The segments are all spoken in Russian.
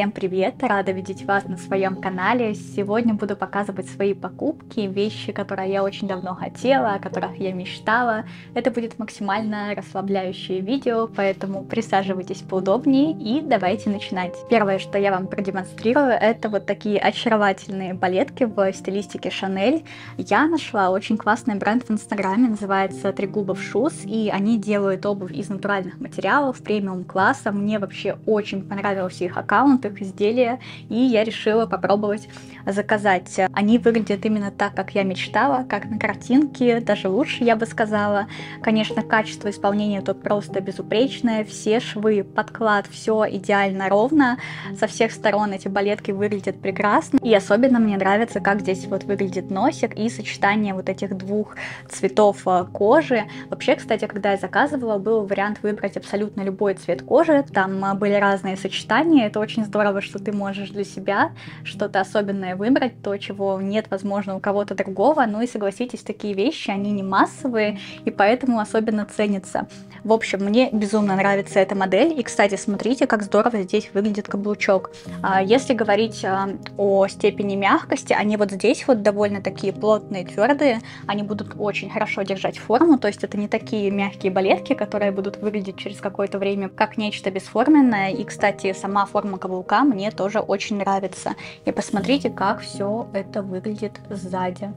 Всем привет! Рада видеть вас на своем канале. Сегодня буду показывать свои покупки, вещи, которые я очень давно хотела, о которых я мечтала. Это будет максимально расслабляющее видео, поэтому присаживайтесь поудобнее и давайте начинать. Первое, что я вам продемонстрирую, это вот такие очаровательные балетки в стилистике Шанель. Я нашла очень классный бренд в инстаграме, называется Тригубов Шуз, и они делают обувь из натуральных материалов, премиум класса. Мне вообще очень понравился их аккаунт, их изделия, и я решила попробовать заказать. Они выглядят именно так, как я мечтала, как на картинке, даже лучше, я бы сказала. Конечно, качество исполнения тут просто безупречное, все швы, подклад, все идеально ровно, со всех сторон эти балетки выглядят прекрасно, и особенно мне нравится, как здесь вот выглядит носик и сочетание вот этих двух цветов э, кожи. Вообще, кстати, когда я заказывала, был вариант выбрать абсолютно любой цвет кожи, там э, были разные сочетания, это очень здорово, что ты можешь для себя что-то особенное выбрать, то, чего нет, возможно, у кого-то другого. Ну и согласитесь, такие вещи, они не массовые, и поэтому особенно ценятся. В общем, мне безумно нравится эта модель. И, кстати, смотрите, как здорово здесь выглядит каблучок. А, если говорить а, о степени мягкости, они вот здесь вот довольно такие плотные, твердые. Они будут очень хорошо держать форму, то есть это не такие мягкие балетки, которые будут выглядеть через какое-то время как нечто бесформенное. И, кстати, сама форма каблука мне тоже очень нравится. И посмотрите, как все это выглядит сзади.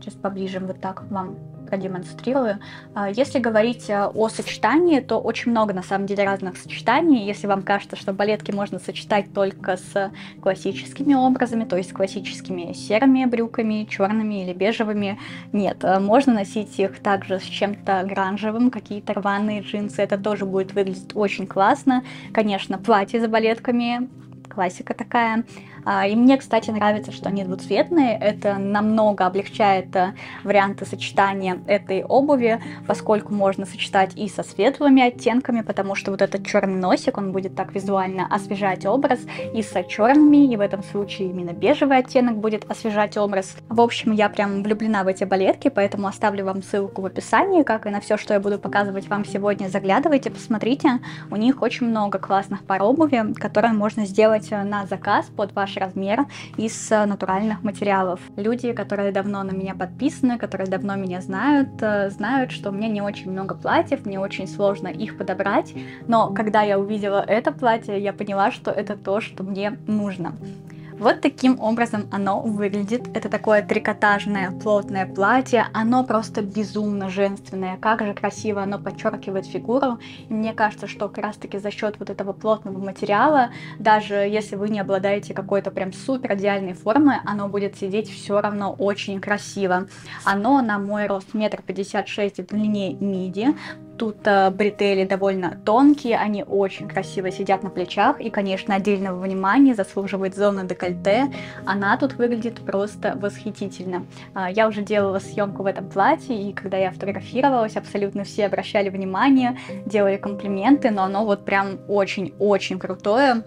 Сейчас поближе вот так вам продемонстрирую. А, если говорить э, о сочетании, то очень много на самом деле разных сочетаний. Если вам кажется, что балетки можно сочетать только с классическими образами, то есть с классическими серыми брюками, черными или бежевыми, нет, э, можно носить их также с чем-то гранжевым, какие-то рваные джинсы, это тоже будет выглядеть очень классно. Конечно, платье за балетками, классика такая. А, и мне, кстати, нравится, что они двуцветные. Это намного облегчает э, варианты сочетания этой обуви, поскольку можно сочетать и со светлыми оттенками, потому что вот этот черный носик, он будет так визуально освежать образ, и со черными, и в этом случае именно бежевый оттенок будет освежать образ. В общем, я прям влюблена в эти балетки, поэтому оставлю вам ссылку в описании, как и на все, что я буду показывать вам сегодня. Заглядывайте, посмотрите. У них очень много классных пар обуви, которые можно сделать э, на заказ под ваш ваш размер из э, натуральных материалов. Люди, которые давно на меня подписаны, которые давно меня знают, э, знают, что у меня не очень много платьев, мне очень сложно их подобрать, но когда я увидела это платье, я поняла, что это то, что мне нужно. Вот таким образом оно выглядит. Это такое трикотажное плотное платье. Оно просто безумно женственное. Как же красиво оно подчеркивает фигуру. И мне кажется, что как раз таки за счет вот этого плотного материала, даже если вы не обладаете какой-то прям супер идеальной формой, оно будет сидеть все равно очень красиво. Оно на мой рост метр пятьдесят шесть в длине миди. Тут э, бретели довольно тонкие, они очень красиво сидят на плечах, и, конечно, отдельного внимания заслуживает зона декольте. Она тут выглядит просто восхитительно. Э, я уже делала съемку в этом платье, и когда я фотографировалась, абсолютно все обращали внимание, делали комплименты, но оно вот прям очень-очень крутое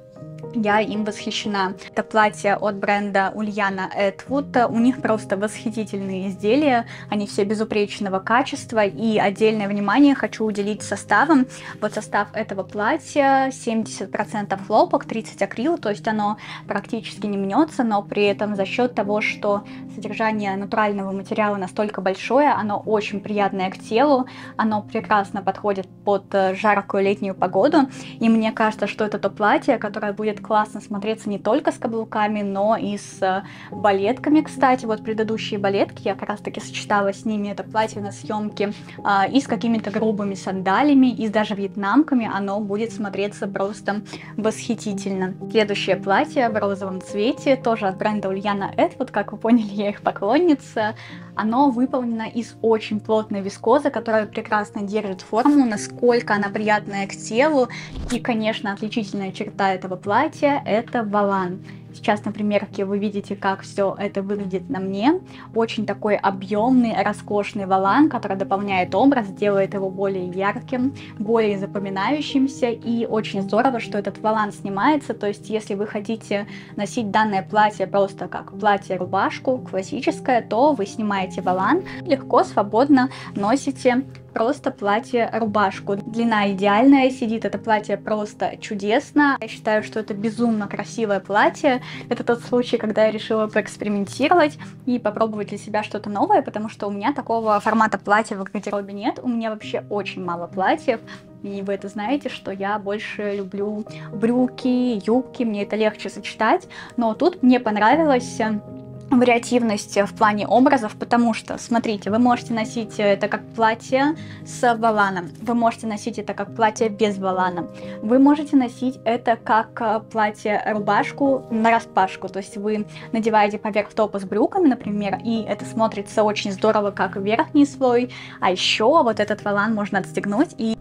я им восхищена. Это платье от бренда Ульяна Этвуд. У них просто восхитительные изделия. Они все безупречного качества. И отдельное внимание хочу уделить составам. Вот состав этого платья 70% хлопок, 30 акрил. То есть оно практически не мнется, но при этом за счет того, что содержание натурального материала настолько большое, оно очень приятное к телу. Оно прекрасно подходит под жаркую летнюю погоду. И мне кажется, что это то платье, которое будет будет классно смотреться не только с каблуками, но и с э, балетками, кстати. Вот предыдущие балетки я как раз таки сочетала с ними это платье на съемке а, и с какими-то грубыми сандалями, и даже вьетнамками. Оно будет смотреться просто восхитительно. Следующее платье в розовом цвете, тоже от бренда Ульяна Эдвуд. Как вы поняли, я их поклонница. Оно выполнено из очень плотной вискозы, которая прекрасно держит форму, насколько она приятная к телу. И, конечно, отличительная черта этого платья – это валан. Сейчас на примерке вы видите, как все это выглядит на мне. Очень такой объемный, роскошный валан, который дополняет образ, делает его более ярким, более запоминающимся. И очень здорово, что этот валан снимается. То есть, если вы хотите носить данное платье просто как платье-рубашку, классическое, то вы снимаете валан, легко, свободно носите просто платье-рубашку. Длина идеальная, сидит это платье просто чудесно. Я считаю, что это безумно красивое платье. Это тот случай, когда я решила поэкспериментировать и попробовать для себя что-то новое, потому что у меня такого формата платья в гардеробе нет. У меня вообще очень мало платьев. И вы это знаете, что я больше люблю брюки, юбки, мне это легче сочетать. Но тут мне понравилось э, вариативность в плане образов, потому что, смотрите, вы можете носить это как платье с валаном, вы можете носить это как платье без валана, вы можете носить это как э, платье-рубашку на распашку, то есть вы надеваете поверх топа с брюками, например, и это смотрится очень здорово как верхний слой, а еще вот этот валан можно отстегнуть и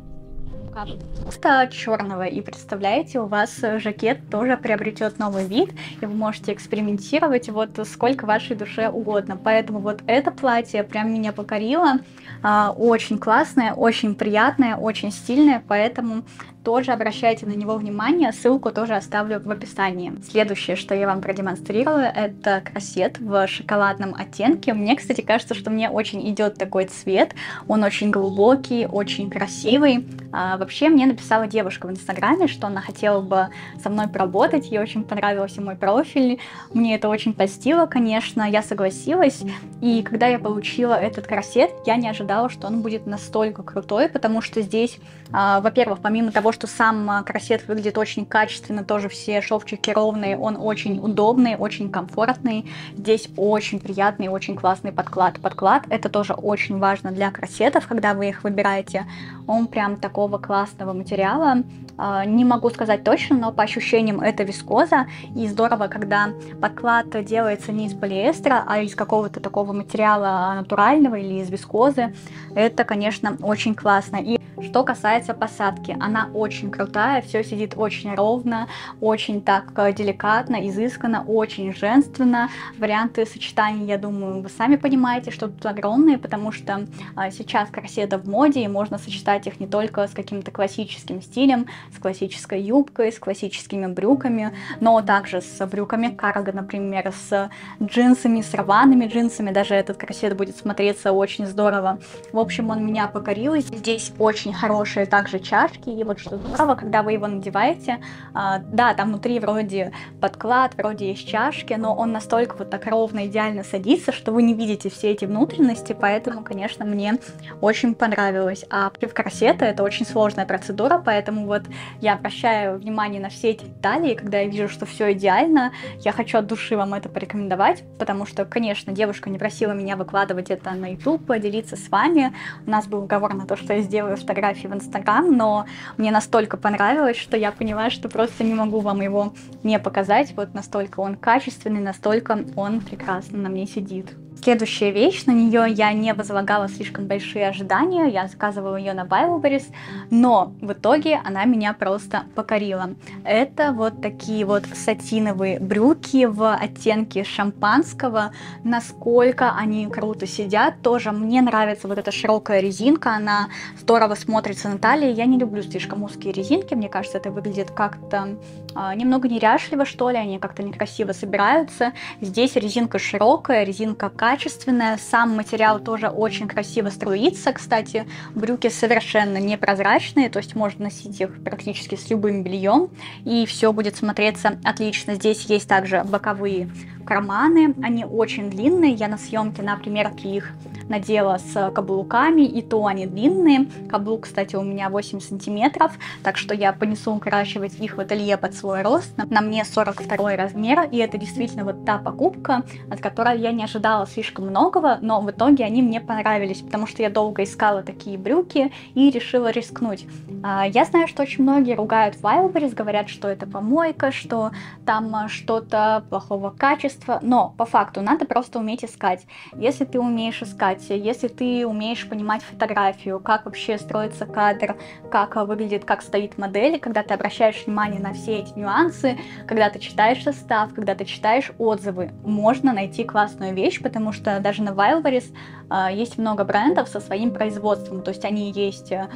просто черного. И представляете, у вас жакет тоже приобретет новый вид, и вы можете экспериментировать вот сколько вашей душе угодно. Поэтому вот это платье прям меня покорило. А, очень классное, очень приятное, очень стильное, поэтому тоже обращайте на него внимание, ссылку тоже оставлю в описании. Следующее, что я вам продемонстрирую, это корсет в шоколадном оттенке. Мне, кстати, кажется, что мне очень идет такой цвет, он очень глубокий, очень красивый. А, вообще, мне написала девушка в инстаграме, что она хотела бы со мной поработать, ей очень понравился мой профиль, мне это очень постило, конечно, я согласилась, и когда я получила этот корсет, я не ожидала, что он будет настолько крутой, потому что здесь, а, во-первых, помимо того, что сам а, корсет выглядит очень качественно, тоже все шовчики ровные, он очень удобный, очень комфортный. Здесь очень приятный, очень классный подклад. Подклад это тоже очень важно для корсетов, когда вы их выбираете. Он прям такого классного материала. А, не могу сказать точно, но по ощущениям это вискоза. И здорово, когда подклад делается не из полиэстера, а из какого-то такого материала натурального или из вискозы. Это, конечно, очень классно. И что касается посадки, она очень крутая, все сидит очень ровно, очень так э, деликатно, изысканно, очень женственно. Варианты сочетаний, я думаю, вы сами понимаете, что тут огромные, потому что а, сейчас корсеты в моде, и можно сочетать их не только с каким-то классическим стилем, с классической юбкой, с классическими брюками, но также с брюками карго, например, с джинсами, с рваными джинсами, даже этот корсет будет смотреться очень здорово. В общем, он меня покорил, здесь очень хорошие также чашки, и вот что здорово, когда вы его надеваете, а, да, там внутри вроде подклад, вроде есть чашки, но он настолько вот так ровно, идеально садится, что вы не видите все эти внутренности, поэтому, конечно, мне очень понравилось. А в корсета это очень сложная процедура, поэтому вот я обращаю внимание на все эти детали, и когда я вижу, что все идеально, я хочу от души вам это порекомендовать, потому что, конечно, девушка не просила меня выкладывать это на YouTube, поделиться с вами. У нас был уговор на то, что я сделаю фотографии в Инстаграм, но мне настолько понравилось, что я поняла, что просто не могу вам его не показать. Вот настолько он качественный, настолько он прекрасно на мне сидит. Следующая вещь, на нее я не возлагала слишком большие ожидания, я заказывала ее на Wildberries, но в итоге она меня просто покорила. Это вот такие вот сатиновые брюки в оттенке шампанского, насколько они круто сидят, тоже мне нравится вот эта широкая резинка, она здорово смотрится на талии, я не люблю слишком узкие резинки, мне кажется, это выглядит как-то э, немного неряшливо, что ли, они как-то некрасиво собираются. Здесь резинка широкая, резинка качественная, сам материал тоже очень красиво струится, кстати, брюки совершенно непрозрачные, то есть можно носить их практически с любым бельем, и все будет смотреться отлично. Здесь есть также боковые карманы, они очень длинные, я на съемке на примерке их надела с каблуками, и то они длинные. Каблук, кстати, у меня 8 сантиметров, так что я понесу укорачивать их в ателье под свой рост. На мне 42 размер, и это действительно вот та покупка, от которой я не ожидала слишком многого, но в итоге они мне понравились, потому что я долго искала такие брюки и решила рискнуть. А, я знаю, что очень многие ругают Wildberries, говорят, что это помойка, что там а, что-то плохого качества, но по факту надо просто уметь искать. Если ты умеешь искать, если ты умеешь понимать фотографию, как вообще строится кадр, как выглядит, как стоит модель, когда ты обращаешь внимание на все эти нюансы, когда ты читаешь состав, когда ты читаешь отзывы, можно найти классную вещь, потому что даже на Wildberries э, есть много брендов со своим производством, то есть они есть э,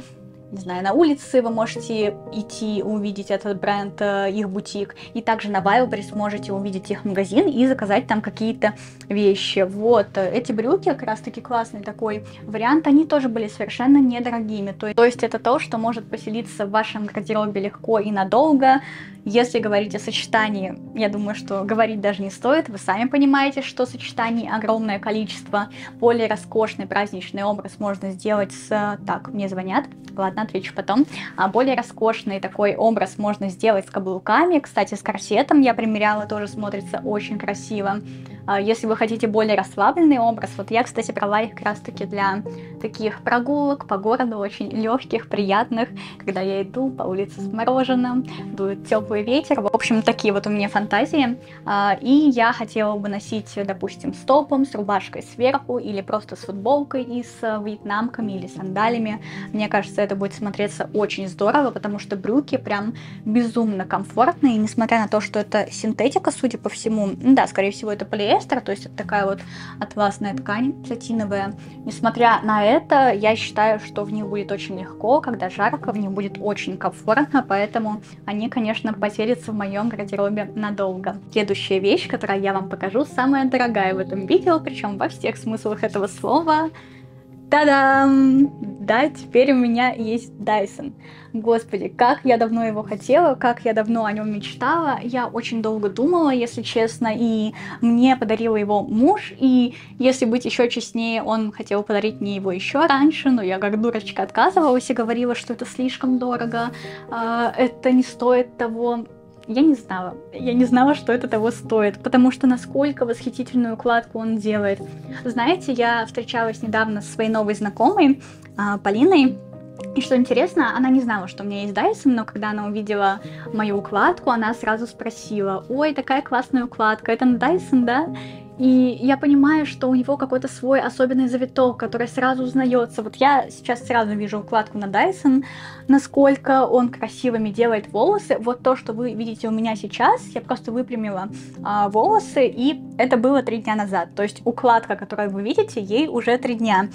не знаю, на улице вы можете идти увидеть этот бренд, э, их бутик, и также на Wildberries можете увидеть их магазин и заказать там какие-то вещи. Вот, эти брюки как раз-таки классный такой вариант, они тоже были совершенно недорогими, то то есть это то, что может поселиться в вашем гардеробе легко и надолго, если говорить о сочетании, я думаю, что говорить даже не стоит. Вы сами понимаете, что сочетаний огромное количество. Более роскошный праздничный образ можно сделать с... Так, мне звонят. Ладно, отвечу потом. А более роскошный такой образ можно сделать с каблуками. Кстати, с корсетом я примеряла, тоже смотрится очень красиво. А, если вы хотите более расслабленный образ, вот я, кстати, брала их как раз таки для таких прогулок по городу, очень легких, приятных, когда я иду по улице с мороженым, дует теплый ветер. В общем, такие вот у меня фантазии. А, и я хотела бы носить, допустим, с топом, с рубашкой сверху или просто с футболкой и с вьетнамками или сандалями. Мне кажется, это будет смотреться очень здорово, потому что брюки прям безумно комфортные, несмотря на то, что это синтетика, судя по всему, да, скорее всего, это полиэстер, полиэстер, то есть это такая вот атласная ткань сатиновая. Несмотря на это, я считаю, что в них будет очень легко, когда жарко, в них будет очень комфортно, поэтому они, конечно, поселятся в моем гардеробе надолго. Следующая вещь, которую я вам покажу, самая дорогая в этом видео, причем во всех смыслах этого слова, Та-дам! Да, теперь у меня есть Dyson. Господи, как я давно его хотела, как я давно о нем мечтала. Я очень долго думала, если честно, и мне подарил его муж, и если быть еще честнее, он хотел подарить мне его еще раньше, но я как дурочка отказывалась и говорила, что это слишком дорого, а, это не стоит того я не знала. Я не знала, что это того стоит, потому что насколько восхитительную укладку он делает. Знаете, я встречалась недавно со своей новой знакомой, а, Полиной, и что интересно, она не знала, что у меня есть Dyson, но когда она увидела мою укладку, она сразу спросила, ой, такая классная укладка, это на Dyson, да? И я понимаю, что у него какой-то свой особенный завиток, который сразу узнается. Вот я сейчас сразу вижу укладку на Dyson, насколько он красивыми делает волосы. Вот то, что вы видите у меня сейчас, я просто выпрямила а, волосы, и это было три дня назад. То есть укладка, которую вы видите, ей уже три дня.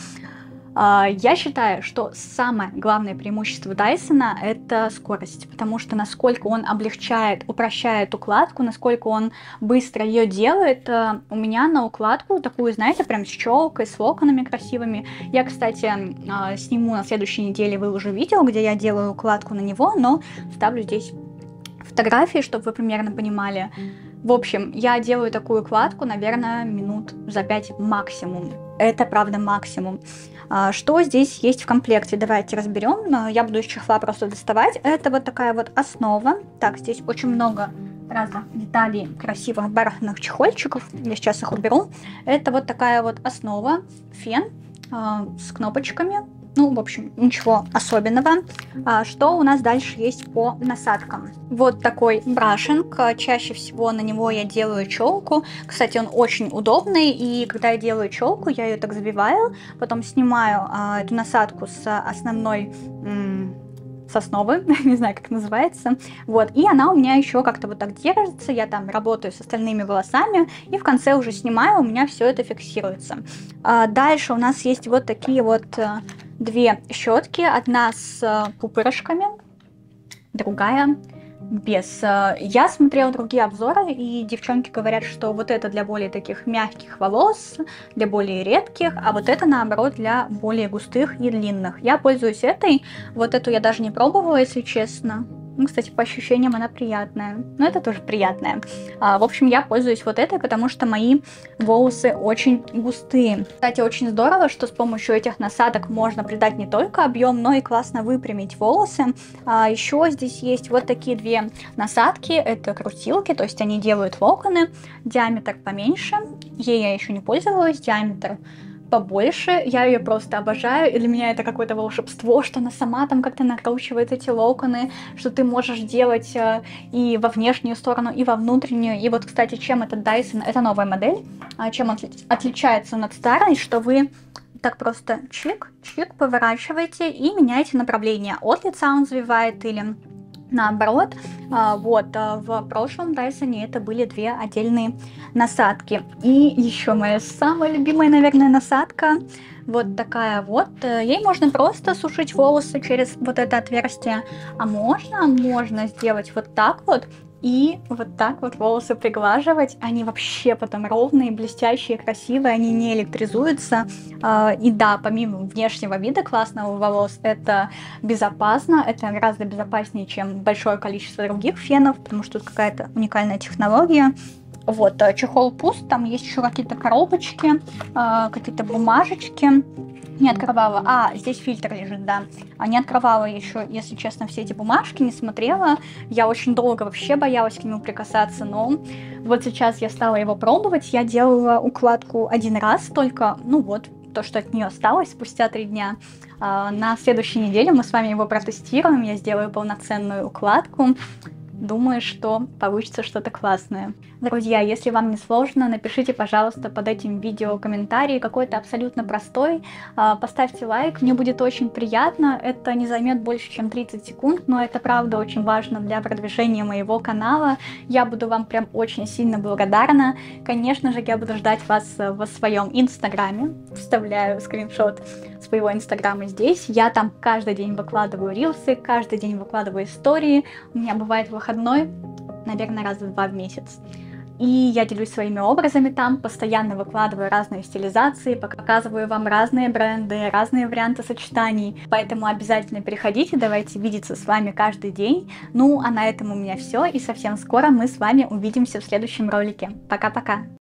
А, я считаю, что самое главное преимущество Дайсона это скорость, потому что насколько он облегчает, упрощает укладку, насколько он быстро ее делает. Э, у меня на укладку такую, знаете, прям с челкой, с локонами красивыми. Я, кстати, а, сниму на следующей неделе, вы уже видео, где я делаю укладку на него, но вставлю здесь фотографии, чтобы вы примерно понимали. В общем, я делаю такую укладку, наверное, минут за 5 максимум. Это правда максимум. А, что здесь есть в комплекте? Давайте разберем. А, я буду из чехла просто доставать. Это вот такая вот основа. Так, здесь очень много разных деталей красивых бархатных чехольчиков. Я сейчас их уберу. Это вот такая вот основа, фен э, с кнопочками. Ну, в общем, ничего особенного. А, что у нас дальше есть по насадкам? Вот такой брашинг. Чаще всего на него я делаю челку. Кстати, он очень удобный. И когда я делаю челку, я ее так забиваю. Потом снимаю а, эту насадку с основной сосновы, не знаю, как называется. Вот, и она у меня еще как-то вот так держится, я там работаю с остальными волосами, и в конце уже снимаю, у меня все это фиксируется. А дальше у нас есть вот такие вот э, две щетки, одна с э, пупырышками, другая без. Э, я смотрела другие обзоры, и девчонки говорят, что вот это для более таких мягких волос, для более редких, а вот это наоборот для более густых и длинных. Я пользуюсь этой, вот эту я даже не пробовала, если честно. Ну, кстати, по ощущениям она приятная. Но это тоже приятная. А, в общем, я пользуюсь вот этой, потому что мои волосы очень густые. Кстати, очень здорово, что с помощью этих насадок можно придать не только объем, но и классно выпрямить волосы. А, еще здесь есть вот такие две насадки. Это крутилки, то есть они делают локоны. Диаметр поменьше. Ей я еще не пользовалась. Диаметр побольше, я ее просто обожаю, и для меня это какое-то волшебство, что она сама там как-то накручивает эти локоны, что ты можешь делать э, и во внешнюю сторону, и во внутреннюю. И вот, кстати, чем этот Dyson, это новая модель, а чем он отличается от старой, что вы так просто чик, чик, поворачиваете и меняете направление. От лица он завивает или наоборот. А, вот, а, в прошлом Дайсоне это были две отдельные насадки. И еще моя самая любимая, наверное, насадка. вот такая вот. Ей можно просто сушить волосы через вот это отверстие, а можно, можно сделать вот так вот, и вот так вот волосы приглаживать. Они вообще потом ровные, блестящие, красивые, они не электризуются. А, и да, помимо внешнего вида классного волос, это безопасно, это гораздо безопаснее, чем большое количество других фенов, потому что тут какая-то уникальная технология. Вот, э, чехол пуст, там есть еще какие-то коробочки, а, какие-то бумажечки. Не открывала. А, здесь фильтр лежит, да. А не открывала еще, если честно, все эти бумажки, не смотрела. Я очень долго вообще боялась к нему прикасаться, но вот сейчас я стала его пробовать. Я делала укладку один раз только, ну вот, то, что от нее осталось спустя три дня. А, на следующей неделе мы с вами его протестируем, я сделаю полноценную укладку. Думаю, что получится что-то классное. Друзья, если вам не сложно, напишите, пожалуйста, под этим видео комментарий какой-то абсолютно простой. А, поставьте лайк, мне будет очень приятно. Это не займет больше, чем 30 секунд, но это правда очень важно для продвижения моего канала. Я буду вам прям очень сильно благодарна. Конечно же, я буду ждать вас в своем инстаграме. Вставляю скриншот своего инстаграма здесь. Я там каждый день выкладываю рилсы, каждый день выкладываю истории. У меня бывает выходной, наверное, раз в два в месяц. И я делюсь своими образами там, постоянно выкладываю разные стилизации, показываю вам разные бренды, разные варианты сочетаний. Поэтому обязательно переходите, давайте видеться с вами каждый день. Ну, а на этом у меня все, и совсем скоро мы с вами увидимся в следующем ролике. Пока-пока!